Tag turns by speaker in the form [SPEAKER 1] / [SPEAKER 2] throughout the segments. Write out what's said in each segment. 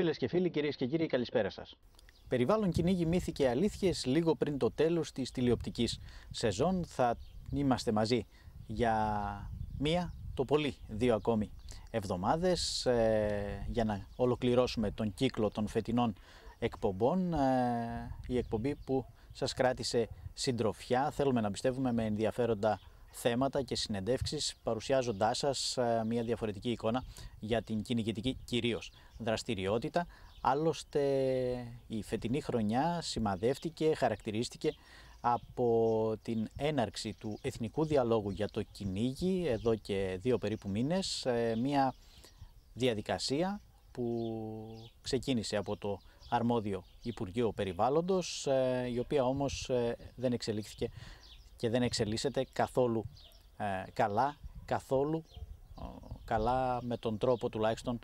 [SPEAKER 1] Φίλες και φίλοι, κυρίες και κύριοι, καλησπέρα σας. Περιβάλλον κυνήγι μύθοι και αλήθειες λίγο πριν το τέλος της τηλεοπτικής σεζόν. Θα είμαστε μαζί για μία, το πολύ δύο ακόμη εβδομάδες ε, για να ολοκληρώσουμε τον κύκλο των φετινών εκπομπών. Ε, η εκπομπή που σας κράτησε συντροφιά, θέλουμε να πιστεύουμε με ενδιαφέροντα θέματα και συνεντεύξεις παρουσιάζοντάς σας ε, μια διαφορετική εικόνα για την κυνηγητική κυρίως δραστηριότητα. Άλλωστε η φετινή χρονιά σημαδεύτηκε, χαρακτηρίστηκε από την έναρξη του Εθνικού Διαλόγου για το κυνήγι εδώ και δύο περίπου μήνες, ε, μια διαδικασία που ξεκίνησε από το αρμόδιο Υπουργείο Περιβάλλοντος, ε, η οποία όμως δεν εξελίχθηκε και δεν εξελίσσεται καθόλου ε, καλά, καθόλου καλά με τον τρόπο τουλάχιστον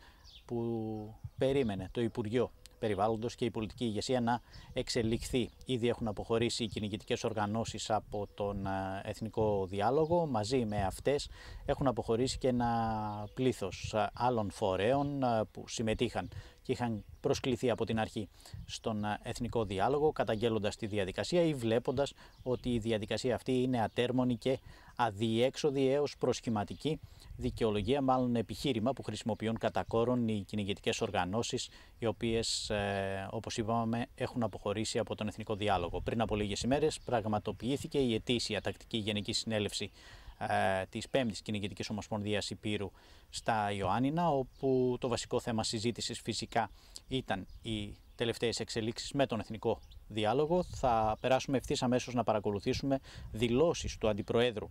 [SPEAKER 1] που περίμενε το Υπουργείο Περιβάλλοντος και η πολιτική ηγεσία να εξελιχθεί. Ήδη έχουν αποχωρήσει οι κυνηγητικές οργανώσεις από τον ε, Εθνικό Διάλογο. Μαζί με αυτές έχουν αποχωρήσει και ένα πλήθος ε, άλλων φορέων που συμμετείχαν και είχαν προσκληθεί από την αρχή στον ε, εθνικό διάλογο, καταγγέλλοντας τη διαδικασία ή βλέποντας ότι η διαδικασία αυτή είναι ατέρμονη και αδιέξοδη έως προσχηματική δικαιολογία, μάλλον επιχείρημα που χρησιμοποιούν κατά κόρον οι κυνηγετικέ οργανώσεις, οι οποίες, ε, όπως είπαμε, έχουν αποχωρήσει από τον εθνικό διάλογο. Πριν από λίγες ημέρες πραγματοποιήθηκε η ετήσια τακτική γενικής συνέλευση ε, της 5ης Κυνηγητικής Ομοσπονδίας Υπήρου στα Ιωάννινα, όπου το βασικό θέμα συζήτησης φυσικά ήταν οι τελευταίες εξελίξεις με τον Εθνικό Διάλογο. Θα περάσουμε ευθύς αμέσως να παρακολουθήσουμε δηλώσεις του Αντιπροέδρου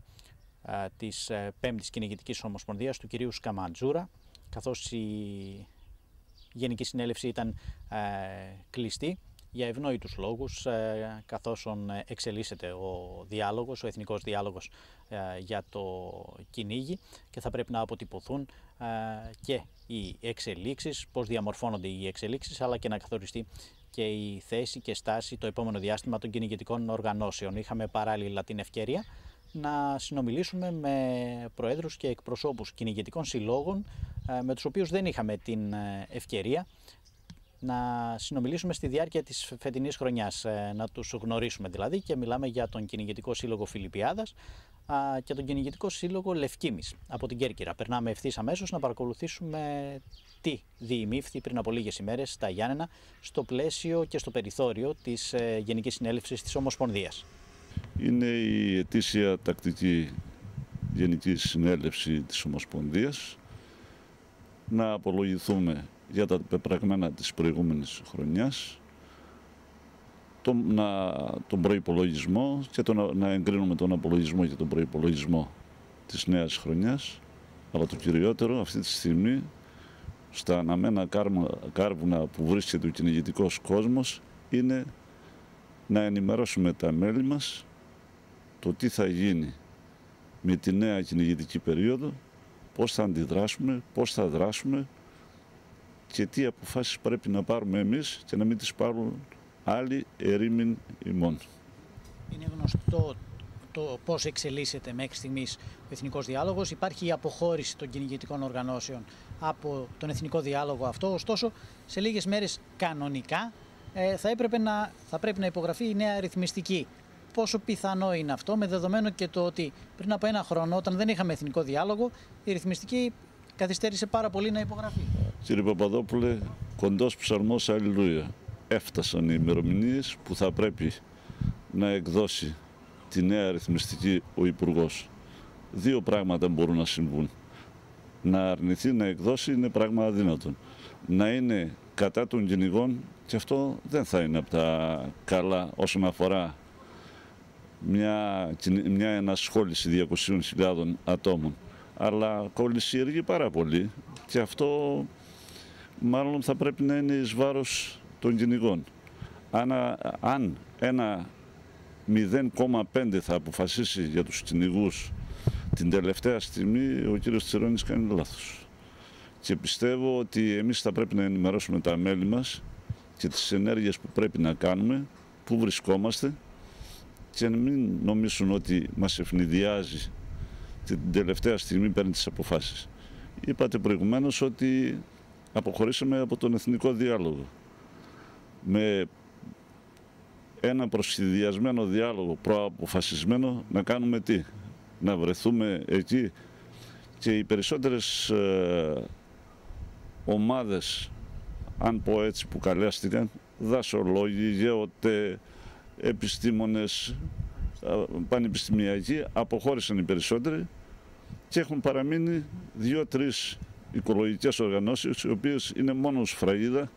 [SPEAKER 1] ε, της 5ης ε, Κυνηγητικής Ομοσπονδίας, του κυρίου Σκαμαντζούρα, καθώς η Γενική Συνέλευση ήταν κλειστή για ευνόητους λόγους ε, καθώς εξελίσσεται ο διάλογος, ο εθνικός διάλογος ε, για το κυνήγι και θα πρέπει να αποτυπωθούν ε, και οι εξελίξεις, πώς διαμορφώνονται οι εξελίξεις αλλά και να καθοριστεί και η θέση και στάση το επόμενο διάστημα των κυνηγητικών οργανώσεων. Είχαμε παράλληλα την ευκαιρία να συνομιλήσουμε με προέδρους και εκπροσώπους κυνηγετικών συλλόγων με τους οποίους δεν είχαμε την ευκαιρία να συνομιλήσουμε στη διάρκεια της φετινής χρονιάς, ε, να τους γνωρίσουμε δηλαδή και μιλάμε για τον κυνηγετικό σύλλογο Φιλιππιάδας και τον κυνηγετικό σύλλογο Λευκήμης από την Κέρκυρα. Περνάμε ευθύς αμέσως να παρακολουθήσουμε τι διημήφθη πριν από λίγες ημέρες στα Γιάννενα στο πλαίσιο και στο περιθώριο της ε, Γενικής Συνέλευσης της Ομοσπονδίας.
[SPEAKER 2] Είναι η ετήσια τακτική Γενική Συνέλευση της Ομοσπονδίας να απολογηθούμε για τα πεπραγμένα της προηγούμενης χρονιάς, τον, να, τον προϋπολογισμό και τον, να εγκρίνουμε τον απολογισμό για τον προϋπολογισμό της νέας χρονιάς, αλλά το κυριότερο αυτή τη στιγμή στα αναμένα κάρβουνα που βρίσκεται ο κυνηγητικός κόσμος είναι να ενημερώσουμε τα μέλη μας το τι θα γίνει με τη νέα κυνηγητική περίοδο, πώς θα αντιδράσουμε, πώς θα δράσουμε, και τι αποφάσεις πρέπει να πάρουμε εμείς και να μην τις πάρουν άλλοι ερήμην ημών.
[SPEAKER 1] Είναι γνωστό το πώς εξελίσσεται μέχρι στιγμής ο Εθνικός Διάλογος. Υπάρχει η αποχώρηση των κυνηγητικών οργανώσεων από τον Εθνικό Διάλογο αυτό. Ωστόσο, σε λίγες μέρες κανονικά ε, θα, έπρεπε να, θα πρέπει να υπογραφεί η νέα αριθμιστική. Πόσο πιθανό είναι αυτό, με δεδομένο και το ότι πριν από ένα χρόνο, όταν δεν είχαμε εθνικό διάλογο, η ρυθμιστική καθυστέρησε πάρα πολύ να υπογραφεί.
[SPEAKER 2] Κύριε Παπαδόπουλε, κοντός ψαρμός αλληλούια. Έφτασαν οι ημερομηνίες που θα πρέπει να εκδώσει τη νέα αριθμιστική ο υπουργός. Δύο πράγματα μπορούν να συμβούν. Να αρνηθεί να εκδώσει είναι πράγμα αδύνατον. Να είναι κατά των κυνηγών και αυτό δεν θα είναι από τα καλά όσον αφορά μια, μια ενασχόληση 200.000 ατόμων. Αλλά κολλησιεργεί πάρα πολύ και αυτό μάλλον θα πρέπει να είναι εις βάρος των κυνηγών. Αν, αν ένα 0,5 θα αποφασίσει για τους κυνηγούς την τελευταία στιγμή, ο κύριος Τσιρόνης κάνει λάθος. Και πιστεύω ότι εμείς θα πρέπει να ενημερώσουμε τα μέλη μας και τις ενέργειες που πρέπει να κάνουμε, πού βρισκόμαστε και να μην νομίσουν ότι μας ευνηδιάζει την τελευταία στιγμή παίρνει τις αποφάσεις. Είπατε προηγουμένως ότι αποχωρήσαμε από τον εθνικό διάλογο. Με ένα προσχεδιασμένο διάλογο, προαποφασισμένο, να κάνουμε τι; Να βρεθούμε εκεί και οι περισσότερες ε, ομάδες, αν πω έτσι που καλέστηκαν, δασολόγοι, γεωτέ, επιστήμονες, πανεπιστημιακοί, αποχώρησαν οι περισσότεροι και έχουν παραμείνει δύο-τρεις οικολογικές οργανώσεις, οι οποίες είναι μόνος σφραγίδα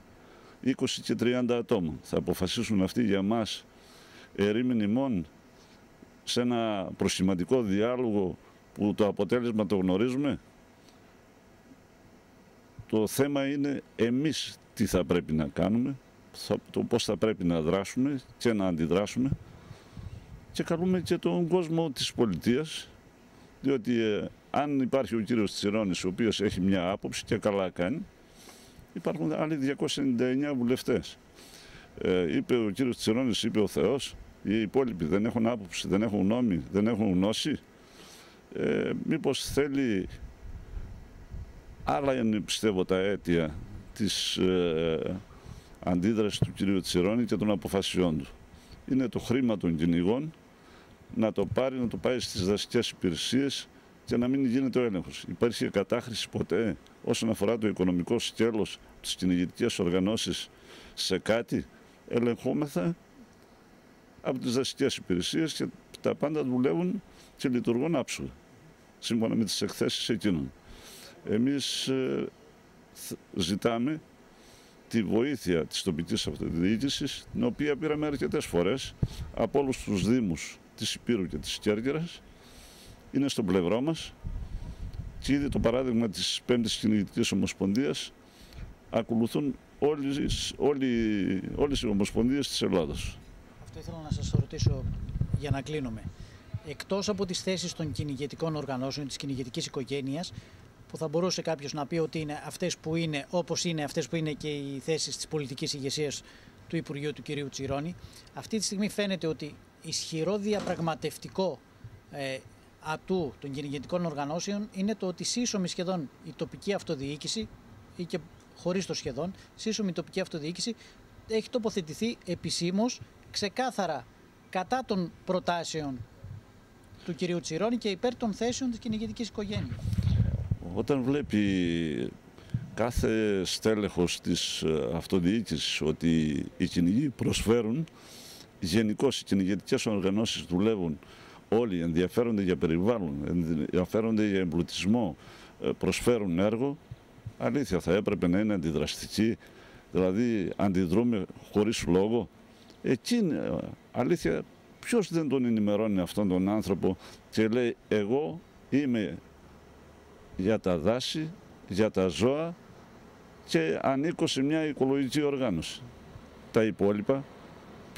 [SPEAKER 2] 20 και 30 ατόμων. Θα αποφασίσουν αυτοί για μας ερήμην ημών σε ένα προσχηματικό διάλογο που το αποτέλεσμα το γνωρίζουμε. Το θέμα είναι εμείς τι θα πρέπει να κάνουμε, το πώς θα πρέπει να δράσουμε και να αντιδράσουμε και καλούμε και τον κόσμο της πολιτείας διότι ε, αν υπάρχει ο κύριος Τσιρόνης ο οποίος έχει μια άποψη και καλά κάνει υπάρχουν άλλοι 299 βουλευτές. Ε, είπε ο κύριος Τσιρόνης, είπε ο Θεός, οι υπόλοιποι δεν έχουν άποψη, δεν έχουν νόμοι, δεν έχουν γνώση. Ε, μήπως θέλει, άλλα είναι πιστεύω τα αίτια της ε, αντίδρασης του κυρίου Τσιρόνη και των αποφασιών του. Είναι το χρήμα των κυνηγών να το πάρει, να το πάει στις δασικές υπηρεσίες και να μην γίνεται ο έλεγχος. Υπάρχει κατάχρηση ποτέ όσον αφορά το οικονομικό σκέλος της κυνηγητικές οργανώσεις σε κάτι, ελεγχόμεθα από τις δασικές υπηρεσίες και τα πάντα δουλεύουν και λειτουργούν άψογα, σύμφωνα με τις εκθέσεις εκείνων. Εμείς ε, ζητάμε τη βοήθεια της τοπικής αυτοδιοίκησης, την οποία πήραμε αρκετές φορές από όλους τους δήμους της Υπήρου και της Κέρκυρας, είναι στο πλευρό μας και ήδη το παράδειγμα της Πέμπτης Κυνηγητικής Ομοσπονδίας ακολουθούν όλες, όλοι, όλες οι ομοσπονδίες της Ελλάδας.
[SPEAKER 1] Αυτό ήθελα να σας ρωτήσω για να κλείνουμε. Εκτός από τις θέσεις των κυνηγετικών οργανώσεων, της κυνηγετικής οικογένειας, που θα μπορούσε κάποιος να πει ότι είναι αυτές που είναι, όπως είναι αυτές που είναι και οι θέσεις της πολιτικής ηγεσίας του Υπουργείου του κυρίου Τσιρόνη, αυτή τη στιγμή φαίνεται ότι ισχυρό διαπραγματευτικό ε, ατού των κυνηγετικών οργανώσεων είναι το ότι σύσσωμη σχεδόν η τοπική αυτοδιοίκηση ή και χωρίς το σχεδόν, σύσσωμη η τοπική αυτοδιοίκηση έχει τοποθετηθεί επισήμως ξεκάθαρα κατά των προτάσεων του κυρίου Τσιρόνη και υπέρ των θέσεων της κυνηγετικής οικογένειας.
[SPEAKER 2] Όταν βλέπει κάθε στέλεχος της ε, αυτοδιοίκησης ότι οι κυνηγοί προσφέρουν, γενικώς οι κυνηγετικές οργανώσεις δουλεύουν όλοι, ενδιαφέρονται για περιβάλλον, ενδιαφέρονται για εμπλουτισμό, ε, προσφέρουν έργο, αλήθεια θα έπρεπε να είναι αντιδραστική, δηλαδή αντιδρούμε χωρίς λόγο. Εκείνη, αλήθεια, ποιος δεν τον ενημερώνει αυτόν τον άνθρωπο και λέει εγώ είμαι για τα δάση, για τα ζώα και ανήκω σε μια οικολογική οργάνωση. Τα υπόλοιπα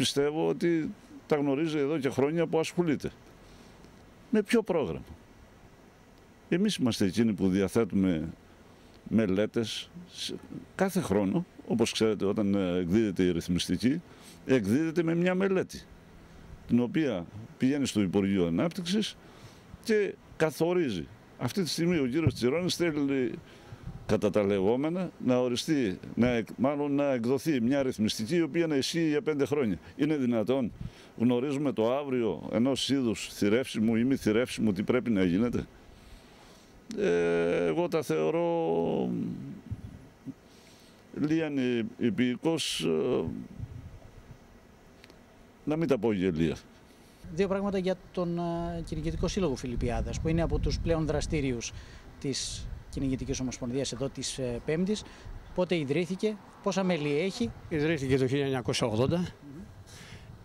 [SPEAKER 2] πιστεύω ότι τα γνωρίζει εδώ και χρόνια που ασχολείται. Με ποιο πρόγραμμα; Εμείς είμαστε εκείνοι που διαθέτουμε μελέτες κάθε χρόνο, όπως ξέρετε όταν εκδίδεται η ρυθμιστική, εκδίδεται με μια μελέτη, την οποία πηγαίνει στο Υπουργείο Ανάπτυξης και καθορίζει. Αυτή τη στιγμή ο κύριος Τσιρόνης θέλει κατά τα λεγόμενα να οριστεί, να, μάλλον να εκδοθεί μια ρυθμιστική η οποία να ισχύει για πέντε χρόνια. Είναι δυνατόν, γνωρίζουμε το αύριο ενός είδους θηρεύσιμου ή μη θηρεύσιμου τι πρέπει να γίνεται. Ε, εγώ τα θεωρώ λίγαν υπηκός ε, να μην τα πω γελία.
[SPEAKER 1] Δύο πράγματα για τον ε, Κυνηγητικό Σύλλογο Φιλιππιάδας που είναι από τους πλέον δραστήριους της Κυνηγητικής Ομοσπονδίας εδώ της ε, Πέμπτης. Πότε ιδρύθηκε, πόσα μέλη έχει.
[SPEAKER 3] Ιδρύθηκε το 1980.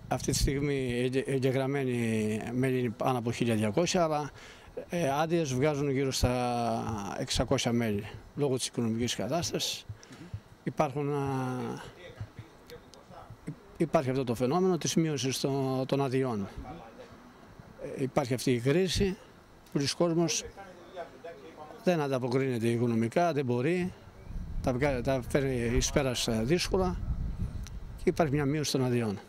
[SPEAKER 3] Αυτή τη στιγμή εγγεγραμμένοι μέλη είναι πάνω από 1200, αλλά ε, άδειες βγάζουν γύρω στα 600 μέλη λόγω της οικονομικής κατάστασης. Υπάρχουν, υπάρχει αυτό το φαινόμενο της μείωσης των, των αδειών. Ε, υπάρχει αυτή η κρίση που ο κόσμος δεν ανταποκρίνεται οικονομικά, δεν μπορεί, τα, τα φέρει εις πέρας δύσκολα και υπάρχει μια μείωση των αδειών.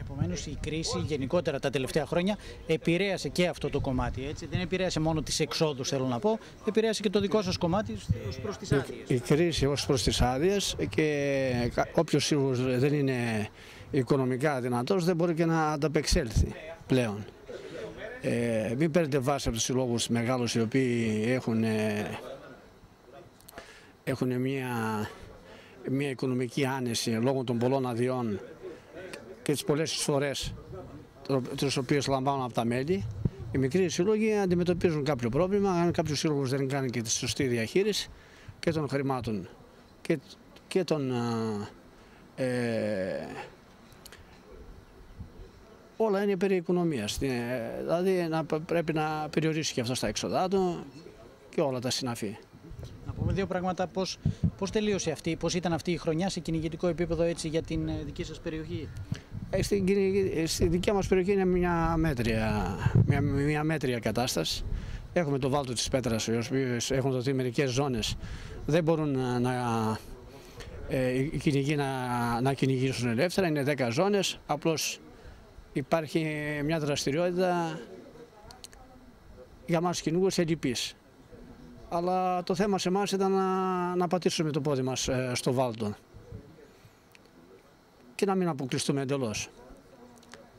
[SPEAKER 1] Επομένως, η κρίση γενικότερα τα τελευταία χρόνια επηρέασε και αυτό το κομμάτι. Έτσι. Δεν επηρέασε μόνο τις εξόδους, θέλω να πω, επηρέασε και το δικό σας κομμάτι ως προς τις άδειες.
[SPEAKER 3] Η, η κρίση ως προς τις άδειες και όποιος σύλλογο δεν είναι οικονομικά δυνατός δεν μπορεί και να ανταπεξέλθει πλέον. Ε, μην παίρνετε βάση από τους συλλόγους μεγάλους οι οποίοι έχουν, ε, έχουν μια, μια οικονομική άνεση λόγω των πολλών αδειών και τις πολλές εισφορές τις οποίες λαμβάνουν από τα μέλη. Οι μικροί σύλλογοι αντιμετωπίζουν κάποιο πρόβλημα, αν κάποιος σύλλογος δεν κάνει και τη σωστή διαχείριση και των χρημάτων και, και των ε, όλα είναι περί οικονομίας. Ε, δηλαδή να, πρέπει να περιορίσει και αυτό στα έξοδά του και όλα τα συναφή.
[SPEAKER 1] Να πούμε δύο πράγματα. Πώς, πώς τελείωσε αυτή, πώς ήταν αυτή η χρονιά σε κυνηγητικό επίπεδο έτσι για την ε, δική σας περιοχή;
[SPEAKER 3] Ε, στην, στη δικιά μας περιοχή είναι μια μέτρια, μια, μια μέτρια κατάσταση. Έχουμε το βάλτο της Πέτρας, οι οποίοι έχουν δοθεί μερικές ζώνες. Δεν μπορούν να, να ε, οι κυνηγοί να, να κυνηγήσουν ελεύθερα, είναι 10 ζώνες. Απλώς υπάρχει μια δραστηριότητα για μας κυνηγούς ελλειπής. Αλλά το θέμα σε εμάς ήταν να, να πατήσουμε το πόδι μας ε, στο βάλτο και να μην αποκλειστούμε εντελώς.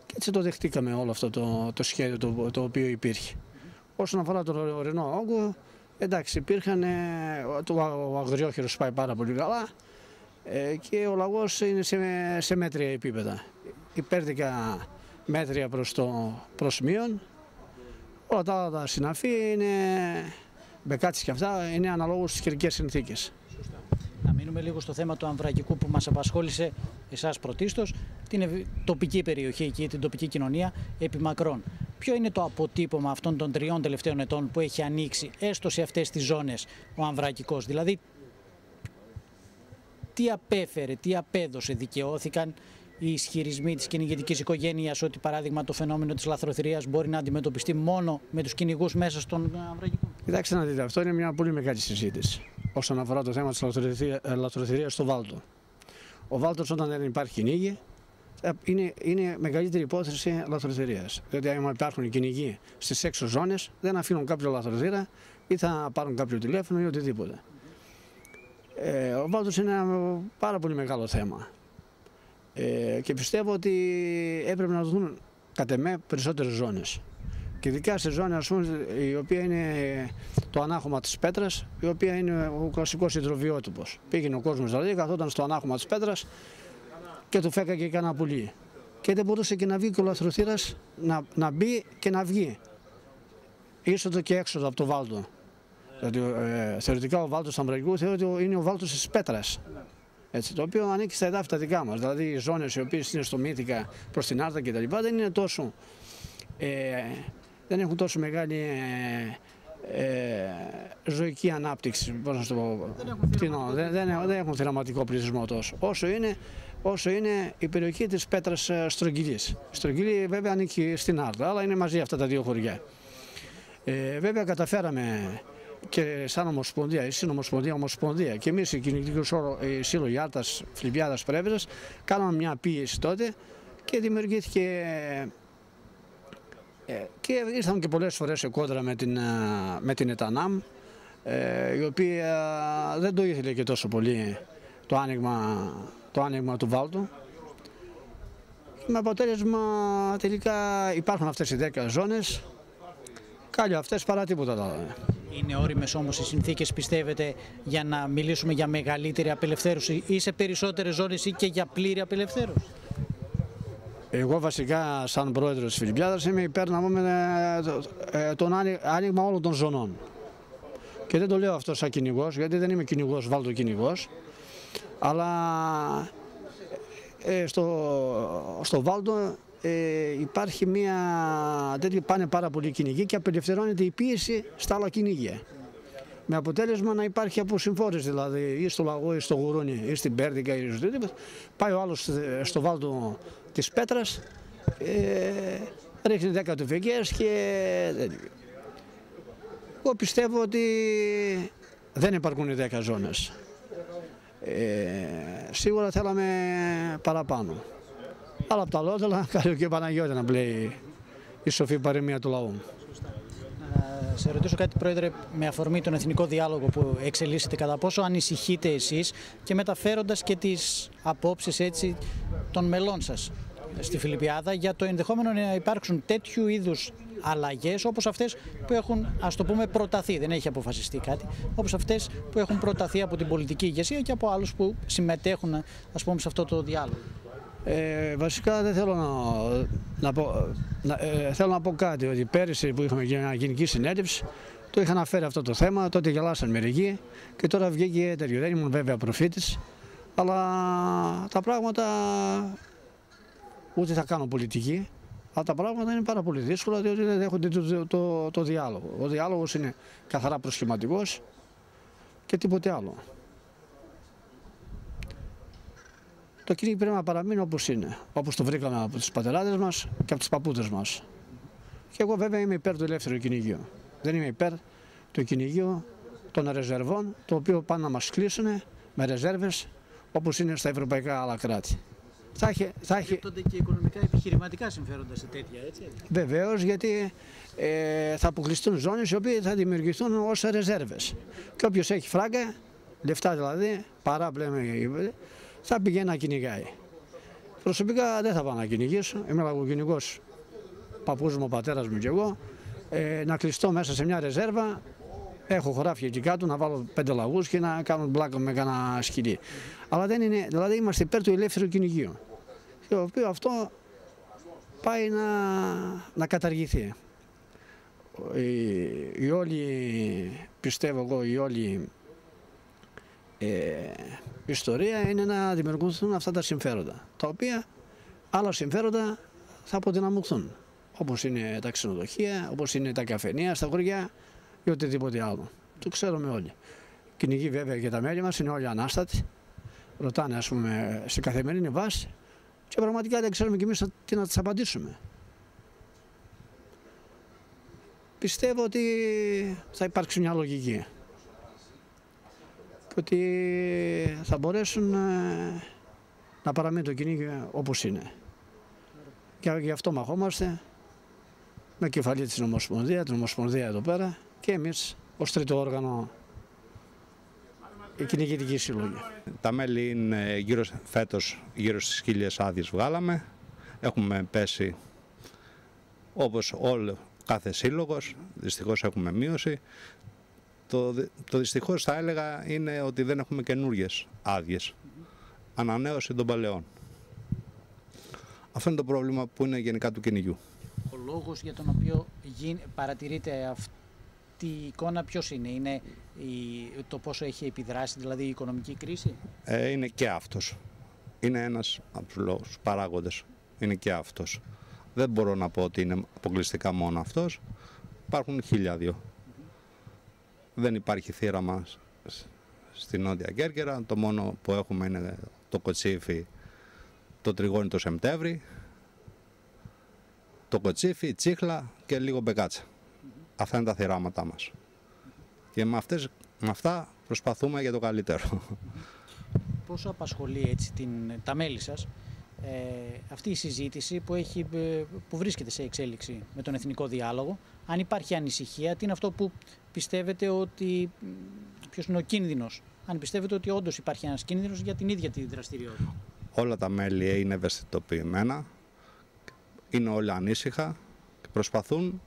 [SPEAKER 3] Και έτσι το δεχτήκαμε όλο αυτό το, το σχέδιο το, το οποίο υπήρχε. Όσον αφορά το Ρενό Όγκο, εντάξει, υπήρχαν, ε, το, ο αγριόχειρος πάει πάρα πολύ καλά ε, και ο λαγός είναι σε, σε μέτρια επίπεδα. Υπέρδικα μέτρια προς το προς μείον. Όλα τα άλλα συναφή είναι μπεκάτης και αυτά, είναι αναλόγως στις χειρικές συνθήκες.
[SPEAKER 1] Να μείνουμε λίγο στο θέμα του αμβραγικού που μας απασχόλησε εσάς πρωτίστως, την τοπική περιοχή εκεί, την τοπική κοινωνία επί μακρόν. Ποιο είναι το αποτύπωμα αυτών των τριών τελευταίων ετών που έχει ανοίξει έστω σε αυτές τις ζώνες ο αμβρακικός, δηλαδή τι απέφερε, τι απέδωσε, δικαιώθηκαν οι ισχυρισμοί της κυνηγητικής οικογένειας ότι παράδειγμα το φαινόμενο της λαθροθυρίας μπορεί να αντιμετωπιστεί μόνο με τους κυνηγούς μέσα στον αμβραγικό.
[SPEAKER 3] Κοιτάξτε να δείτε, αυτό είναι μια πολύ μεγάλη συζήτηση όσον αφορά το θέμα της λαθροθυρία στο Βάλτο. Ο Βάλτος, όταν δεν υπάρχει κυνήγι, ε, είναι, είναι μεγαλύτερη υπόθεση λαθροθυρίας. Δηλαδή, αν υπάρχουν κυνηγοί στις έξω ζώνες, δεν αφήνουν κάποιο λαθροθύρα ή θα πάρουν κάποιο τηλέφωνο ή οτιδήποτε. Ε, ο Βάλτος είναι ένα πάρα πολύ μεγάλο θέμα. Ε, και πιστεύω ότι έπρεπε να δουν κατ' εμέ περισσότερες ζώνες. Και ειδικά σε ζώνη ας πούμε, η οποία είναι το ανάχωμα της πέτρας, η οποία είναι ο κλασικός υδροβιότυπος. Πήγαινε ο κόσμος δηλαδή, καθόταν στο ανάχωμα της πέτρας και του φέκαγε κανένα πουλί. Και δεν μπορούσε και να βγει και ο λαθροθύρας να, να μπει και να βγει. Είσοδο και έξοδο από το βάλτο. Δηλαδή, ε, θεωρητικά ο βάλτος του Αμπραγικού θεωρείται ότι είναι ο βάλτος της πέτρας. Έτσι, το οποίο ανήκει στα εδάφη τα δικά μας. Δηλαδή οι ζώνες οι οποίες είναι στο Μύθικα προς την Άρτα κτλ. δεν είναι τόσο. Ε, δεν έχουν τόσο μεγάλη ε, ε, ζωική ανάπτυξη. Πώς να το πω. Δεν έχουν, δεν, δεν, δεν έχουν θυραματικό πληθυσμό τόσο. Όσο είναι, όσο είναι η περιοχή της Πέτρας ε, Στρογγυλής. Η Στρογγυλή βέβαια ανήκει στην Άρτα, αλλά είναι μαζί αυτά τα δύο χωριά. Ε, βέβαια καταφέραμε και σαν Ομοσπονδία, η Συνομοσπονδία, Ομοσπονδία και εμείς οι κυνηγητικοί σύλλογοι Άρτα, Φλιμπιάδα, Πρέβεζας, κάναμε μια πίεση τότε και δημιουργήθηκε. Ε, και ήρθαμε και πολλές φορές σε κόντρα με την, ε, με την ΕΤΑΝΑΜ ε, η οποία δεν το ήθελε και τόσο πολύ το άνοιγμα, το άνοιγμα του Βάλτου με αποτέλεσμα τελικά υπάρχουν αυτές οι 10 ζώνες κάλλιο αυτές παρά τίποτα άλλο.
[SPEAKER 1] Είναι όριμες όμως οι συνθήκες πιστεύετε για να μιλήσουμε για μεγαλύτερη απελευθέρωση ή σε περισσότερες ζώνες ή και για πλήρη απελευθέρωση;
[SPEAKER 3] Εγώ βασικά σαν πρόεδρος της Φιλιππιάδας είμαι υπέρ να πούμε ε, ε, τον άνοιγμα όλων των ζωνών. Και δεν το λέω αυτό σαν κυνηγός, γιατί δεν είμαι κυνηγός, βάλτο κυνηγός. Αλλά ε, στο, στο Βάλτο ε, υπάρχει μια τέτοια πάνε πάρα πολλοί κυνηγοί και απελευθερώνεται η πίεση στα άλλα κυνήγια. Με αποτέλεσμα να υπάρχει αποσυμφόρηση δηλαδή ή στο λαγό ή στο γουρούνι ή στην Πέρδικα ή στο τίποτα. Πάει ο άλλος στο βάλτο της πέτρας, ε, ρίχνει 10 τουφεκές και... Εγώ πιστεύω ότι δεν υπάρχουν οι 10 ζώνες. Ε, σίγουρα θέλαμε παραπάνω. Αλλά από τα λόγια κάνει και ο Παναγιώτης να πλέει η σοφή παρεμία του λαού.
[SPEAKER 1] Να σε ρωτήσω κάτι, Πρόεδρε, με αφορμή τον εθνικό διάλογο που εξελίσσεται, κατά πόσο ανησυχείτε εσείς και μεταφέροντας και τις απόψεις έτσι των μελών σας στη Φιλιππιάδα για το ενδεχόμενο να υπάρξουν τέτοιου είδους αλλαγές όπως αυτές που έχουν ας το πούμε προταθεί, δεν έχει αποφασιστεί κάτι, όπως αυτές που έχουν προταθεί από την πολιτική ηγεσία και από άλλους που συμμετέχουν ας πούμε σε αυτό το διάλογο.
[SPEAKER 3] Ε, βασικά δεν θέλω να, να πω, να, ε, θέλω να πω κάτι, ότι πέρυσι που είχαμε μια γενική συνέντευξη, το είχα αναφέρει αυτό το θέμα, τότε γελάσαν μερικοί και τώρα βγήκε τέτοιο. Δεν ήμουν βέβαια προφήτης, αλλά τα πράγματα ούτε θα κάνω πολιτική, αλλά τα πράγματα είναι πάρα πολύ δύσκολα διότι δεν δέχονται το, το, το, διάλογο. Ο διάλογος είναι καθαρά προσχηματικός και τίποτε άλλο. Το κυνήγι πρέπει να παραμείνει όπως είναι, όπως το βρήκαμε από τους πατεράδες μας και από τους παππούδες μας. Και εγώ βέβαια είμαι υπέρ του ελεύθερου κυνηγίου. Δεν είμαι υπέρ του κυνηγίου των ρεζερβών, το οποίο πάνε να μας κλείσουν με ρεζέρβες όπως είναι στα ευρωπαϊκά άλλα κράτη.
[SPEAKER 1] Θα έχει, θα έχει... και οικονομικά επιχειρηματικά συμφέροντα σε τέτοια, έτσι.
[SPEAKER 3] Βεβαίως, γιατί ε, θα αποκλειστούν ζώνες οι οποίες θα δημιουργηθούν ως ρεζέρβες. Και όποιος έχει φράγκα, λεφτά δηλαδή, παρά πλέον θα πηγαίνει να κυνηγάει. Προσωπικά δεν θα πάω να κυνηγήσω, είμαι λαγοκυνηγός, παππούς μου, ο πατέρας μου και εγώ, ε, να κλειστώ μέσα σε μια ρεζέρβα, έχω χωράφια εκεί κάτω, να βάλω πέντε λαγούς και να κάνω μπλάκο με κανένα σκυλί. Αλλά δεν είναι, δηλαδή είμαστε υπέρ του ελεύθερου κυνηγίου το οποίος αυτό πάει να, να καταργηθεί. Η, η όλη, πιστεύω εγώ, η όλη ε, ιστορία είναι να δημιουργηθούν αυτά τα συμφέροντα, τα οποία άλλα συμφέροντα θα αποδυναμωθούν, όπως είναι τα ξενοδοχεία, όπως είναι τα καφενεία στα χωριά ή οτιδήποτε άλλο. Το ξέρουμε όλοι. Κυνηγοί βέβαια και τα μέλη μας είναι όλοι ανάστατοι. Ρωτάνε ας πούμε σε καθημερινή βάση και πραγματικά δεν ξέρουμε κι εμείς τι να τις απαντήσουμε. Πιστεύω ότι θα υπάρξει μια λογική και ότι θα μπορέσουν ε, να παραμείνει το κυνήγι όπως είναι. Και γι' αυτό μαχόμαστε με κεφαλή της Ομοσπονδία, την Ομοσπονδία εδώ πέρα και εμείς ως τρίτο όργανο η κυνηγητική συλλογή.
[SPEAKER 4] Τα μέλη είναι γύρω, φέτος γύρω στις χίλιες άδειες βγάλαμε. Έχουμε πέσει όπως όλο κάθε σύλλογος, δυστυχώς έχουμε μείωση. Το, το δυστυχώς θα έλεγα είναι ότι δεν έχουμε καινούριε άδειες. Ανανέωση των παλαιών. Αυτό είναι το πρόβλημα που είναι γενικά του κυνηγιού.
[SPEAKER 1] Ο λόγος για τον οποίο παρατηρείται αυτό τη εικόνα ποιος είναι, είναι η, το πόσο έχει επιδράσει δηλαδή η οικονομική κρίση;
[SPEAKER 4] Ε, είναι και αυτός. Είναι ένας από τους λόγους, παράγοντες. Είναι και αυτός. Δεν μπορώ να πω ότι είναι αποκλειστικά μόνο αυτός. Υπάρχουν χίλια δυο. Δεν υπάρχει θύραμα στην Νότια Κέρκυρα. Το μόνο που έχουμε είναι το κοτσίφι, το τριγώνι το Σεπτέμβρη, το κοτσίφι, τσίχλα και λίγο μπεκάτσα. Αυτά είναι τα θυράματά μας. Και με, αυτές, με αυτά προσπαθούμε για το καλύτερο.
[SPEAKER 1] Πόσο απασχολεί έτσι την, τα μέλη σας; Ε, αυτή η συζήτηση που, έχει, ε, που βρίσκεται σε εξέλιξη με τον εθνικό διάλογο, αν υπάρχει ανησυχία, τι είναι αυτό που πιστεύετε ότι, ποιος είναι ο κίνδυνος, αν πιστεύετε ότι όντως υπάρχει ένας κίνδυνος για την ίδια τη δραστηριότητα;
[SPEAKER 4] Όλα τα μέλη είναι ευαισθητοποιημένα, είναι όλα ανήσυχα και προσπαθούν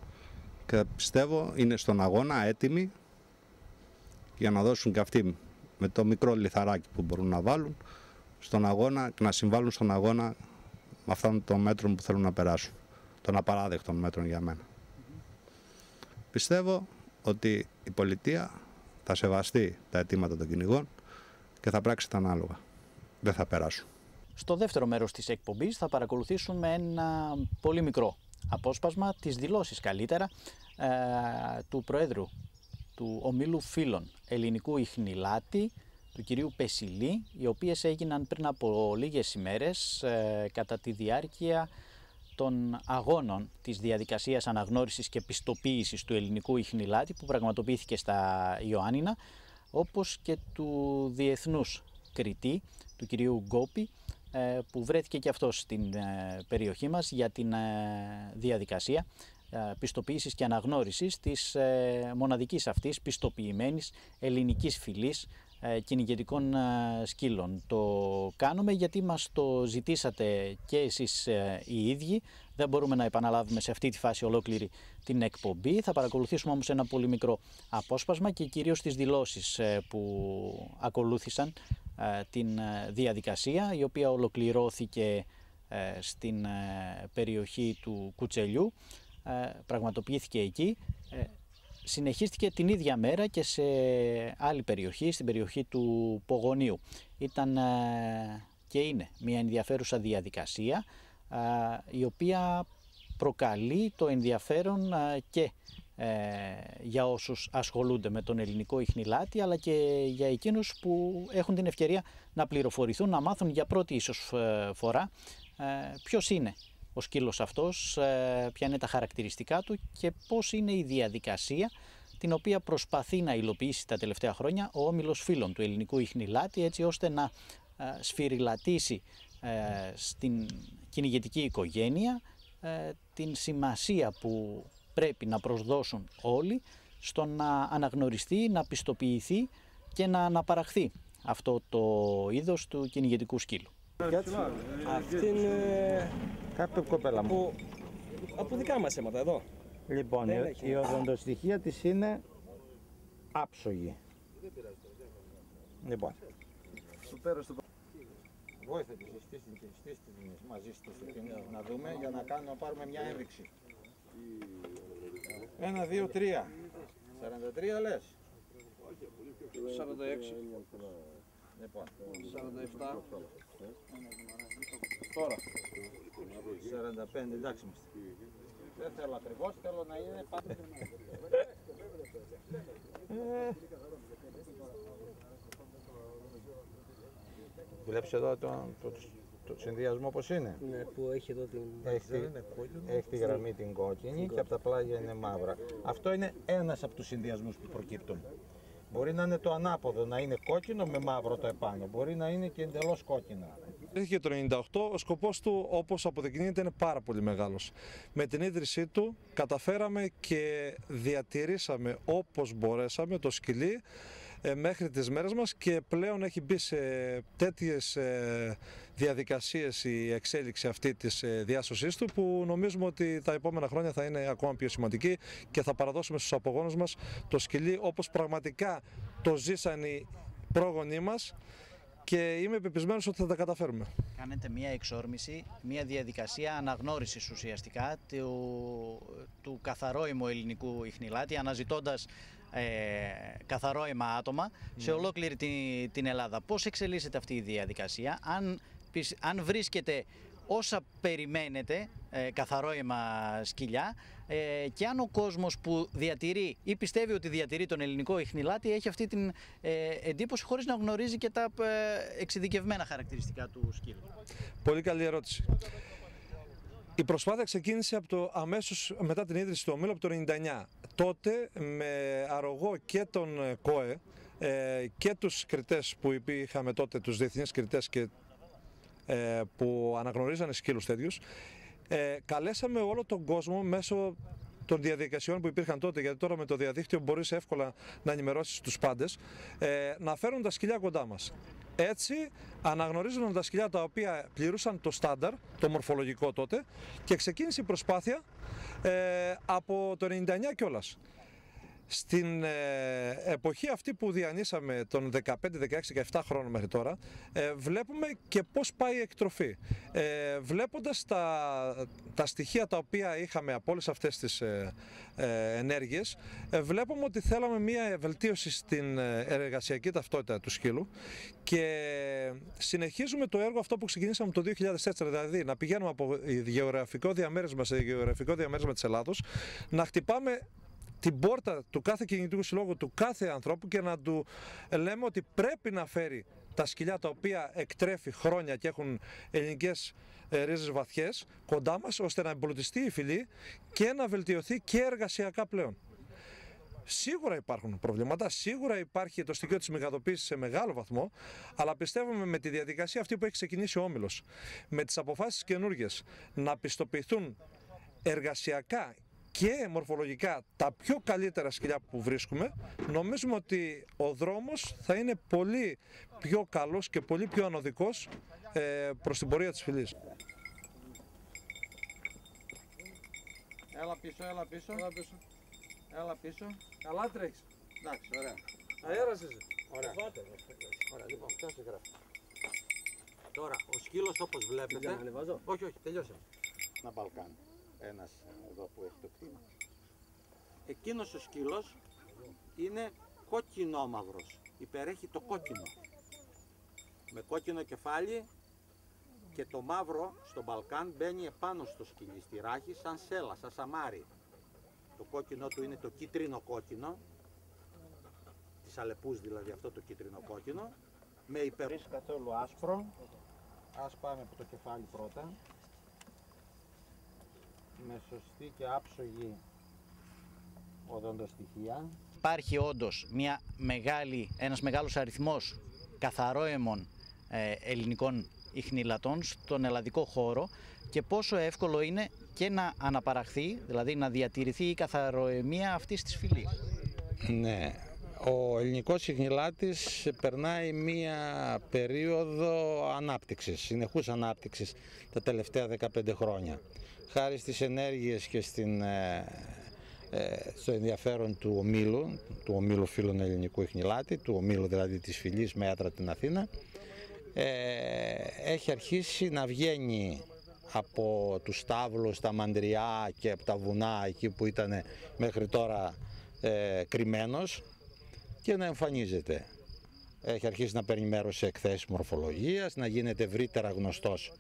[SPEAKER 4] και πιστεύω είναι στον αγώνα έτοιμοι για να δώσουν και αυτοί με το μικρό λιθαράκι που μπορούν να βάλουν στον αγώνα και να συμβάλλουν στον αγώνα με αυτόν τον μέτρο που θέλουν να περάσουν. Των απαράδεκτων μέτρων για μένα. Πιστεύω ότι η πολιτεία θα σεβαστεί τα αιτήματα των κυνηγών και θα πράξει τα ανάλογα. Δεν θα περάσουν.
[SPEAKER 1] Στο δεύτερο μέρος της εκπομπής θα παρακολουθήσουμε ένα πολύ μικρό απόσπασμα τις δηλώσεις καλύτερα ε, του Προέδρου του Ομίλου Φίλων Ελληνικού Ιχνηλάτη του κυρίου Πεσιλή, οι οποίες έγιναν πριν από λίγες ημέρες ε, κατά τη διάρκεια των αγώνων της διαδικασίας αναγνώρισης και πιστοποίησης του ελληνικού ιχνηλάτη που πραγματοποιήθηκε στα Ιωάννινα όπως και του διεθνούς κριτή του κυρίου Γκόπη ε, που βρέθηκε και αυτός στην περιοχή μας για την διαδικασία πιστοποίησης και αναγνώρισης της μοναδικής αυτής πιστοποιημένης ελληνικής φυλής ε, κυνηγετικών ε, σκύλων. Το κάνουμε γιατί μας το ζητήσατε και εσείς ε, οι ίδιοι. Δεν μπορούμε να επαναλάβουμε σε αυτή τη φάση ολόκληρη την εκπομπή. Θα παρακολουθήσουμε όμως ένα πολύ μικρό απόσπασμα και κυρίως τις δηλώσεις που ακολούθησαν την διαδικασία η οποία ολοκληρώθηκε στην περιοχή του Κουτσελιού. Πραγματοποιήθηκε εκεί συνεχίστηκε την ίδια μέρα και σε άλλη περιοχή, στην περιοχή του Πογονίου. Ήταν ε, και είναι μια ενδιαφέρουσα διαδικασία ε, η οποία προκαλεί το ενδιαφέρον ε, και για όσους ασχολούνται με τον ελληνικό ιχνηλάτη αλλά και για εκείνους που έχουν την ευκαιρία να πληροφορηθούν, να μάθουν για πρώτη ίσως φορά ποιος είναι ο σκύλος αυτός, ε, ποια είναι τα χαρακτηριστικά του και πώς είναι η διαδικασία την οποία προσπαθεί να υλοποιήσει τα τελευταία χρόνια ο όμιλος φίλων του ελληνικού ιχνηλάτη έτσι ώστε να ε, σφυριλατήσει ε, στην κυνηγετική οικογένεια την σημασία που πρέπει να προσδώσουν όλοι στο να αναγνωριστεί, να πιστοποιηθεί και να αναπαραχθεί αυτό το είδος του κυνηγετικού σκύλου.
[SPEAKER 5] Αυτή είναι
[SPEAKER 6] Κάποια κοπέλα μου.
[SPEAKER 5] από, από δικά μας αίματα εδώ.
[SPEAKER 6] Λοιπόν,
[SPEAKER 5] Δεν
[SPEAKER 6] η,
[SPEAKER 5] έχει.
[SPEAKER 6] η οδοντοστοιχεία της είναι άψογη. Λοιπόν. Σου πέρα στο... Βόηθα τη, στήστε τη, στήστε την μαζί στο στοιχείο να δούμε για να κάνουμε, να πάρουμε μια ένδειξη. Ένα, δύο, τρία. 43 λες.
[SPEAKER 5] 46,
[SPEAKER 6] Λοιπόν,
[SPEAKER 5] 47.
[SPEAKER 6] τώρα. 45, εντάξει είμαστε. Δεν θέλω ακριβώς, θέλω να είναι πάντα. Ε. Βλέπεις εδώ το, το, το συνδυασμό πώς είναι;
[SPEAKER 5] Ναι, που έχει εδώ την...
[SPEAKER 6] Έχει, τη- έχει τη γραμμή την κόκκινη και από τα πλάγια είναι μαύρα. Αυτό είναι ένας από τους συνδυασμούς που προκύπτουν. Μπορεί να είναι το ανάποδο, να είναι κόκκινο με μαύρο το επάνω. Μπορεί να είναι και εντελώς κόκκινο.
[SPEAKER 7] Ιδρύθηκε το 1998, ο σκοπός του όπως αποδεικνύεται είναι πάρα πολύ μεγάλος. Με την ίδρυσή του καταφέραμε και διατηρήσαμε όπως μπορέσαμε το σκυλί ε, μέχρι τις μέρες μας και πλέον έχει μπει σε τέτοιες ε, διαδικασίες η εξέλιξη αυτή της ε, διάσωσής του που νομίζουμε ότι τα επόμενα χρόνια θα είναι ακόμα πιο σημαντική και θα παραδώσουμε στους απογόνους μας το σκυλί όπως πραγματικά το ζήσαν οι πρόγονοί μας και είμαι πεπισμένος ότι θα τα καταφέρουμε.
[SPEAKER 1] Κάνετε μία εξόρμηση, μία διαδικασία αναγνώρισης ουσιαστικά του, του καθαρόιμου ελληνικού ιχνηλάτη, αναζητώντας ε, καθαρόιμα άτομα σε ολόκληρη την, την Ελλάδα. Πώς εξελίσσεται αυτή η διαδικασία, αν, πισ- αν βρίσκεται όσα περιμένετε ε, καθαρόιμα σκυλιά ε, και αν ο κόσμος που διατηρεί ή πιστεύει ότι διατηρεί τον ελληνικό ιχνηλάτη έχει αυτή την ε, εντύπωση χωρίς να γνωρίζει και τα ε, εξειδικευμένα χαρακτηριστικά του σκύλου.
[SPEAKER 7] Πολύ καλή ερώτηση. Η προσπάθεια ξεκίνησε από το αμέσως μετά την ίδρυση του ομίλου από το 99. Τότε με αρρωγό και τον ε, ΚΟΕ ε, και τους κριτές που υπή- είχαμε τότε, τους διεθνείς κριτές και, ε, που αναγνωρίζανε σκύλους τέτοιους, ε, καλέσαμε όλο τον κόσμο μέσω των διαδικασιών που υπήρχαν τότε, γιατί τώρα με το διαδίκτυο μπορείς εύκολα να ενημερώσεις τους πάντες, ε, να φέρουν τα σκυλιά κοντά μας. Έτσι αναγνωρίζονταν τα σκυλιά τα οποία πληρούσαν το στάνταρ, το μορφολογικό τότε και ξεκίνησε η προσπάθεια ε, από το 99 κιόλας. Στην ε, εποχή αυτή που διανύσαμε των 15, 16 και 7 χρόνων μέχρι τώρα, ε, βλέπουμε και πώς πάει η εκτροφή. Ε, βλέποντας τα, τα στοιχεία τα οποία είχαμε από όλες αυτές τις ε, ε, ενέργειες, ε, βλέπουμε ότι θέλαμε μια βελτίωση στην ε, εργασιακή ταυτότητα του σκύλου και συνεχίζουμε το έργο αυτό που ξεκινήσαμε το 2004, δηλαδή να πηγαίνουμε από γεωγραφικό διαμέρισμα σε γεωγραφικό διαμέρισμα της Ελλάδος, να χτυπάμε την πόρτα του κάθε κινητικού συλλόγου, του κάθε ανθρώπου και να του λέμε ότι πρέπει να φέρει τα σκυλιά τα οποία εκτρέφει χρόνια και έχουν ελληνικές ε, ρίζες βαθιές κοντά μας ώστε να εμπλουτιστεί η φυλή και να βελτιωθεί και εργασιακά πλέον. Σίγουρα υπάρχουν προβλήματα, σίγουρα υπάρχει το στοιχείο της μεγαδοποίησης σε μεγάλο βαθμό, αλλά πιστεύουμε με τη διαδικασία αυτή που έχει ξεκινήσει ο Όμιλος, με τις αποφάσεις καινούργιες να πιστοποιηθούν εργασιακά και μορφολογικά τα πιο καλύτερα σκυλιά που βρίσκουμε, νομίζουμε ότι ο δρόμος θα είναι πολύ πιο καλός και πολύ πιο ανωδικός ε, προς την πορεία της φυλής.
[SPEAKER 6] Έλα πίσω, έλα πίσω. Έλα πίσω. Έλα πίσω.
[SPEAKER 5] Καλά τρέχεις.
[SPEAKER 6] Εντάξει, ωραία.
[SPEAKER 5] Αέρας είσαι.
[SPEAKER 6] Ωραία. Ωραία, λοιπόν, πιάσε γράφει; Τώρα, ο σκύλος όπως βλέπετε...
[SPEAKER 5] Για να ανεβάζω.
[SPEAKER 6] Όχι, όχι, τελειώσε. Ένα μπαλκάν. Ένας εδώ που έχει το κτήμα. Εκείνος ο σκύλος είναι κόκκινόμαυρος. Υπερέχει το κόκκινο. Με κόκκινο κεφάλι και το μαύρο στο μπαλκάν μπαίνει επάνω στο σκυλί, στη ράχη, σαν σέλα, σαν σαμάρι. Το κόκκινο του είναι το κίτρινο κόκκινο, της αλεπούς δηλαδή αυτό το κίτρινο κόκκινο, με υπερ... καθόλου άσπρο. Ας πάμε από το κεφάλι πρώτα. Με σωστή και άψογη οδοντοστοιχεία.
[SPEAKER 1] Υπάρχει όντως μια μεγάλη, ένας μεγάλος αριθμός καθαρόαιμων ε, ελληνικών ιχνηλατών στον ελλαδικό χώρο και πόσο εύκολο είναι και να αναπαραχθεί, δηλαδή να διατηρηθεί η καθαροαιμία αυτής της φυλής.
[SPEAKER 6] Ναι, ο ελληνικός ιχνηλάτης περνάει μία περίοδο ανάπτυξης, συνεχούς ανάπτυξης τα τελευταία 15 χρόνια. Χάρη στις ενέργειες και στην, ε, ε, στο ενδιαφέρον του ομίλου, του ομίλου φίλων ελληνικού ιχνηλάτη, του ομίλου δηλαδή της φυλής μέτρα την Αθήνα, ε, έχει αρχίσει να βγαίνει από τους στάβλους, τα μαντριά και από τα βουνά εκεί που ήταν μέχρι τώρα ε, κρυμμένος και να εμφανίζεται. Έχει αρχίσει να παίρνει μέρος σε εκθέσεις μορφολογίας, να γίνεται ευρύτερα γνωστός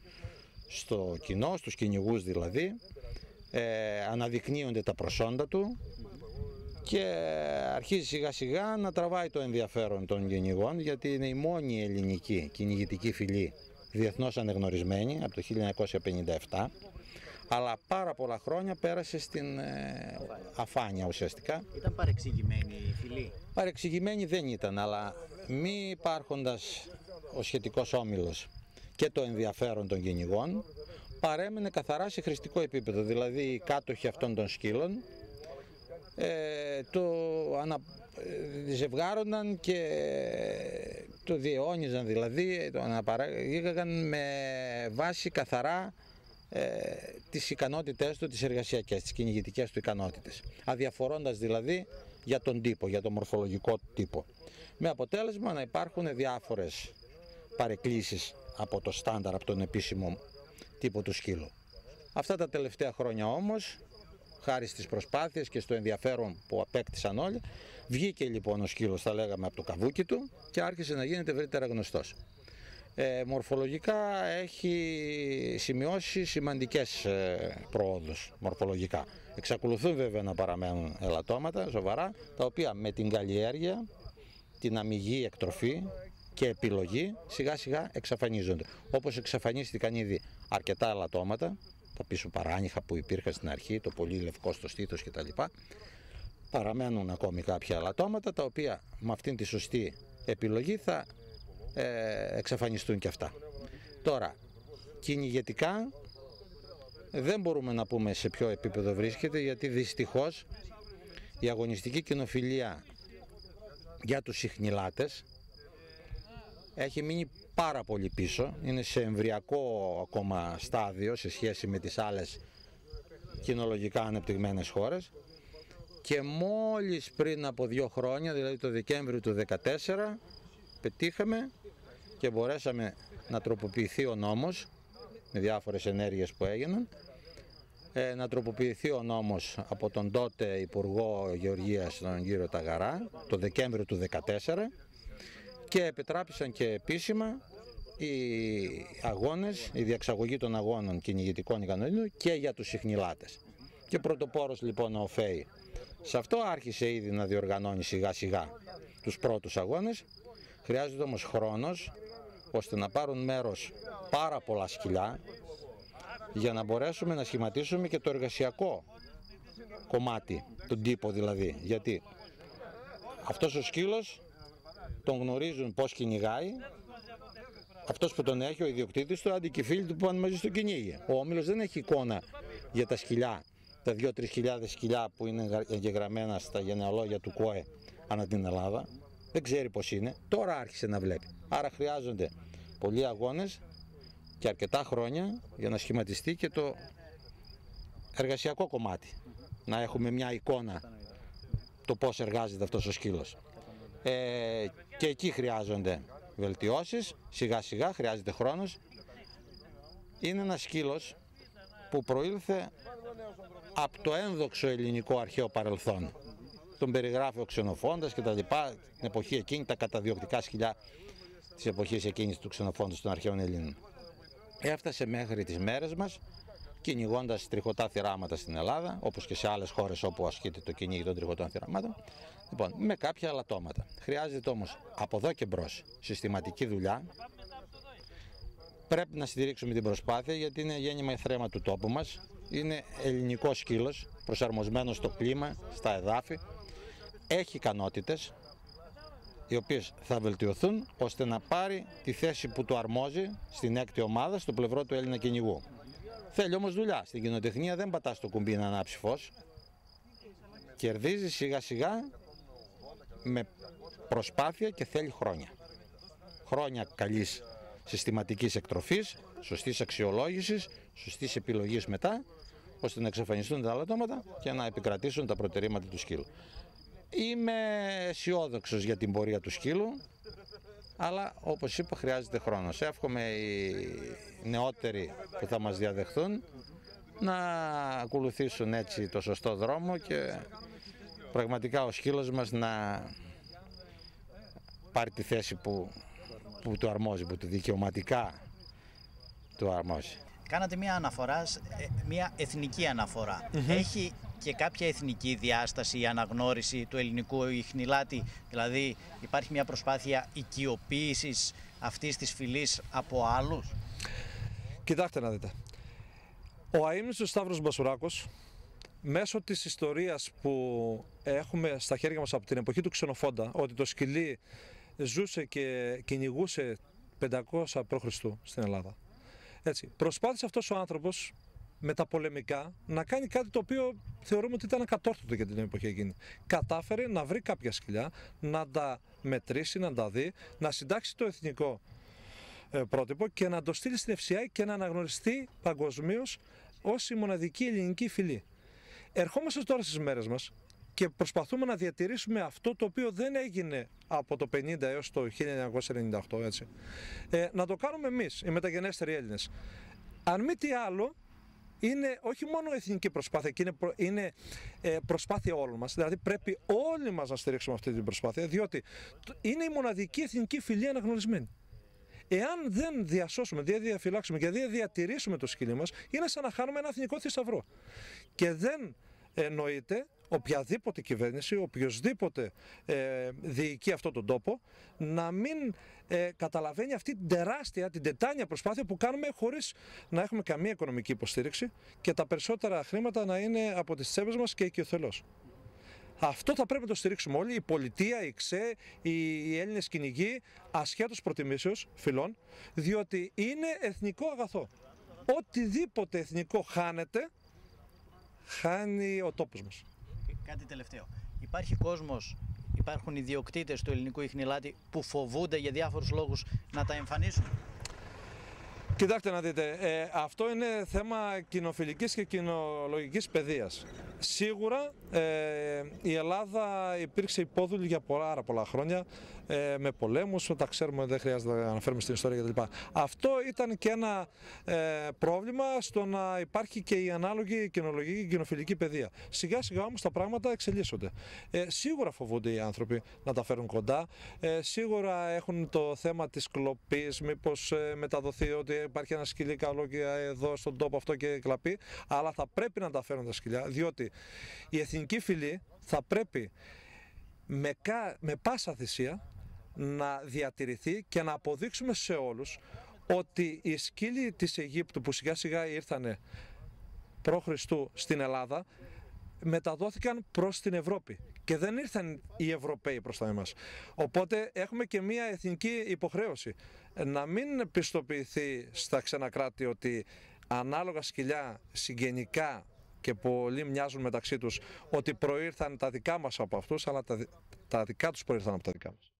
[SPEAKER 6] στο κοινό, στους κυνηγούς δηλαδή, ε, αναδεικνύονται τα προσόντα του και αρχίζει σιγά σιγά να τραβάει το ενδιαφέρον των κυνηγών γιατί είναι η μόνη ελληνική κυνηγητική φυλή διεθνώς ανεγνωρισμένη από το 1957 αλλά πάρα πολλά χρόνια πέρασε στην ε, αφάνεια ουσιαστικά.
[SPEAKER 1] Ήταν παρεξηγημένη η φυλή;
[SPEAKER 6] Παρεξηγημένη δεν ήταν, αλλά μη υπάρχοντας ο σχετικός όμιλος και το ενδιαφέρον των κυνηγών, παρέμεινε καθαρά σε χρηστικό επίπεδο. Δηλαδή οι κάτοχοι αυτών των σκύλων ε, το ανα, ε, ζευγάρωναν και το διαιώνιζαν δηλαδή, το αναπαράγαγαν με βάση καθαρά ε, τις ικανότητές του, τις εργασιακές, τις κυνηγητικές του ικανότητες. Αδιαφορώντας δηλαδή για τον τύπο, για τον μορφολογικό τύπο. Με αποτέλεσμα να υπάρχουν διάφορες παρεκκλήσεις από το στάνταρ, από τον επίσημο τύπο του σκύλου. Αυτά τα τελευταία χρόνια όμως, χάρη στις προσπάθειες και στο ενδιαφέρον που απέκτησαν όλοι, βγήκε λοιπόν ο σκύλος, θα λέγαμε, από το καβούκι του και άρχισε να γίνεται ευρύτερα γνωστός. Ε, μορφολογικά έχει σημειώσει σημαντικές ε, προόδους μορφολογικά. Εξακολουθούν βέβαια να παραμένουν ελαττώματα σοβαρά, τα οποία με την καλλιέργεια, την αμυγή εκτροφή και επιλογή σιγά σιγά εξαφανίζονται. Όπως εξαφανίστηκαν ήδη αρκετά ελαττώματα, τα πίσω παράνυχα που υπήρχαν στην αρχή, το πολύ λευκό στο στήθος κτλ. Παραμένουν ακόμη κάποια ελαττώματα τα οποία με αυτήν τη σωστή επιλογή θα ε, εξαφανιστούν και αυτά. Τώρα, κυνηγετικά δεν μπορούμε να πούμε σε ποιο επίπεδο βρίσκεται γιατί δυστυχώς η αγωνιστική κοινοφιλία για τους συχνηλάτες έχει μείνει πάρα πολύ πίσω, είναι σε εμβριακό ακόμα στάδιο σε σχέση με τις άλλες κοινολογικά ανεπτυγμένες χώρες και μόλις πριν από δύο χρόνια, δηλαδή το Δεκέμβριο του 2014, πετύχαμε και μπορέσαμε να τροποποιηθεί ο νόμος με διάφορες ενέργειες που έγιναν ε, να τροποποιηθεί ο νόμος από τον τότε Υπουργό Γεωργίας τον κύριο Ταγαρά το Δεκέμβριο του 2014 και επιτράπησαν και επίσημα οι αγώνες, η διαξαγωγή των αγώνων κυνηγητικών ικανότητων και για τους συχνηλάτες. Και πρωτοπόρος λοιπόν ο ΦΕΙ σε αυτό άρχισε ήδη να διοργανώνει σιγά σιγά τους πρώτους αγώνες. Χρειάζεται όμως χρόνος ώστε να πάρουν μέρος πάρα πολλά σκυλιά για να μπορέσουμε να σχηματίσουμε και το εργασιακό κομμάτι, τον τύπο δηλαδή. Γιατί αυτός ο σκύλος τον γνωρίζουν πώς κυνηγάει, αυτός που τον έχει ο ιδιοκτήτης του, αντί και οι φίλοι του που πάνε μαζί στο κυνήγι. Ο Όμιλος δεν έχει εικόνα για τα σκυλιά, τα 2-3 χιλιάδες σκυλιά που είναι εγγεγραμμένα στα γενεαλόγια του ΚΟΕ ανά την Ελλάδα. Δεν ξέρει πώς είναι, τώρα άρχισε να βλέπει. Άρα χρειάζονται πολλοί αγώνες και αρκετά χρόνια για να σχηματιστεί και το εργασιακό κομμάτι. Να έχουμε μια εικόνα το πώς εργάζεται αυτός ο σκύλος. Ε, και εκεί χρειάζονται βελτιώσεις, σιγά σιγά χρειάζεται χρόνος. Είναι ένας σκύλος που προήλθε από το ένδοξο ελληνικό αρχαίο παρελθόν. Τον περιγράφει ο ξενοφόντας και τα λοιπά, την εποχή εκείνη, τα καταδιοκτικά σκυλιά της εποχής εκείνης του ξενοφόντος των αρχαίων Ελλήνων. Έφτασε μέχρι τις μέρες μας, κυνηγώντας τριχωτά θυράματα στην Ελλάδα, όπως και σε άλλες χώρες όπου ασκείται το κυνήγι των τριχωτών θυραμάτων, λοιπόν, με κάποια αλατώματα. Χρειάζεται όμως από εδώ και μπρος συστηματική δουλειά. Πρέπει να στηρίξουμε την προσπάθεια γιατί είναι γέννημα θρέμα του τόπου μας. Είναι ελληνικός σκύλος, προσαρμοσμένος στο κλίμα, στα εδάφη. Έχει ικανότητες, οι οποίες θα βελτιωθούν ώστε να πάρει τη θέση που του αρμόζει στην έκτη ομάδα στο πλευρό του Έλληνα κυνηγού. Θέλει όμως δουλειά. Στην κοινοτεχνία δεν πατάς το κουμπί να ανάψει φως. Κερδίζεις σιγά σιγά με προσπάθεια και θέλει χρόνια. Χρόνια καλής συστηματικής εκτροφής, σωστής αξιολόγησης, σωστής επιλογής μετά, ώστε να εξαφανιστούν τα αλατώματα και να επικρατήσουν τα προτερήματα του σκύλου. Είμαι αισιόδοξος για την πορεία του σκύλου, αλλά όπως είπα χρειάζεται χρόνος. Εύχομαι οι νεότεροι που θα μας διαδεχθούν να ακολουθήσουν έτσι το σωστό δρόμο και πραγματικά ο σκύλος μας να πάρει τη θέση που, που του αρμόζει, που του δικαιωματικά του αρμόζει.
[SPEAKER 1] Κάνατε μια αναφορά, ε, μια εθνική Έχει και κάποια εθνική διάσταση η αναγνώριση του ελληνικού ιχνηλάτη, δηλαδή υπάρχει μια προσπάθεια οικειοποίησης αυτής της φυλής από άλλους;
[SPEAKER 7] Κοιτάξτε να δείτε. Ο αείμνηστος Σταύρος Μπασουράκος μέσω της ιστορίας που έχουμε στα χέρια μας από την εποχή του Ξενοφόντα ότι το σκυλί ζούσε και κυνηγούσε 500 π.Χ. στην Ελλάδα. Έτσι, προσπάθησε αυτός ο άνθρωπος με τα πολεμικά να κάνει κάτι το οποίο θεωρούμε ότι ήταν ακατόρθωτο για την εποχή εκείνη. Κατάφερε να βρει κάποια σκυλιά, να τα μετρήσει, να τα δει, να συντάξει το εθνικό ε, πρότυπο και να το στείλει στην FCI και να αναγνωριστεί παγκοσμίως ως η μοναδική ελληνική φυλή. Ερχόμαστε τώρα στις μέρες μας και προσπαθούμε να διατηρήσουμε αυτό το οποίο δεν έγινε από το 50 έως το 1998 έτσι. Ε, να το κάνουμε εμείς, οι μεταγενέστεροι Έλληνες. Αν μη τι άλλο, είναι όχι μόνο εθνική προσπάθεια, και είναι, είναι ε, προσπάθεια όλων μας. Δηλαδή πρέπει όλοι μας να στηρίξουμε αυτή την προσπάθεια, διότι είναι η μοναδική εθνική φιλία αναγνωρισμένη. Εάν δεν διασώσουμε, δεν διαφυλάξουμε και δεν διατηρήσουμε το σκυλί μας, είναι σαν να χάνουμε ένα εθνικό θησαυρό. Και δεν εννοείται οποιαδήποτε κυβέρνηση, οποιοδήποτε ε, διοικεί αυτόν τον τόπο, να μην ε, καταλαβαίνει αυτή την τεράστια, την τετάνια προσπάθεια που κάνουμε χωρίς να έχουμε καμία οικονομική υποστήριξη και τα περισσότερα χρήματα να είναι από τις τσέπες μας και οικειοθελώς. Αυτό θα πρέπει να το στηρίξουμε όλοι, η πολιτεία, η ΞΕ, οι Έλληνες κυνηγοί, ασχέτως προτιμήσεως φυλών, διότι είναι εθνικό αγαθό. Οτιδήποτε εθνικό χάνεται, χάνει ο τόπος μας.
[SPEAKER 1] Κάτι τελευταίο. Υπάρχει κόσμος, υπάρχουν ιδιοκτήτες του ελληνικού ιχνηλάτη που φοβούνται για διάφορους λόγους να τα εμφανίσουν;
[SPEAKER 7] Κοιτάξτε να δείτε, ε, αυτό είναι θέμα κοινοφιλικής και κοινολογικής παιδείας. Σίγουρα ε, η Ελλάδα υπήρξε υπόδουλη για πολλά, πολλά χρόνια ε, με πολέμους, τα ξέρουμε, δεν χρειάζεται να αναφέρουμε στην ιστορία κτλ. Αυτό ήταν και ένα ε, πρόβλημα στο να υπάρχει και η ανάλογη κοινολογική και κοινοφιλική παιδεία. Σιγά σιγά όμως τα πράγματα εξελίσσονται. Ε, σίγουρα φοβούνται οι άνθρωποι να τα φέρουν κοντά, ε, σίγουρα έχουν το θέμα της κλοπής, μήπως ε, μεταδοθεί ότι υπάρχει ένα σκυλί καλό και εδώ στον τόπο αυτό και κλαπεί, αλλά θα πρέπει να τα φέρουν τα σκυλιά, διότι η εθνική φυλή θα πρέπει με, με πάσα θυσία να διατηρηθεί και να αποδείξουμε σε όλους ότι οι σκύλοι της Αιγύπτου που σιγά σιγά ήρθανε προ Χριστού στην Ελλάδα μεταδόθηκαν προς την Ευρώπη και δεν ήρθαν οι Ευρωπαίοι προς τα εμάς. Οπότε έχουμε και μια εθνική υποχρέωση να μην πιστοποιηθεί στα ξένα κράτη ότι ανάλογα σκυλιά συγγενικά και πολλοί μοιάζουν μεταξύ τους ότι προήρθαν τα δικά μας από αυτούς αλλά τα, τα δικά τους προήρθαν από τα δικά μας.